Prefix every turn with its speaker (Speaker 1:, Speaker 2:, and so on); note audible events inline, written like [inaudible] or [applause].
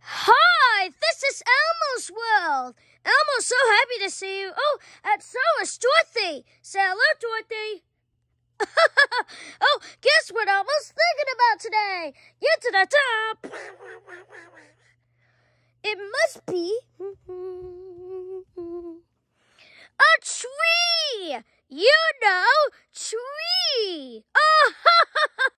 Speaker 1: Hi, this is Elmo's world. Elmo's so happy to see you. Oh, and so is Dorothy. Say hello, Dorothy. [laughs] oh, guess what I was thinking about today? Get to the top. It must be a tree. You know.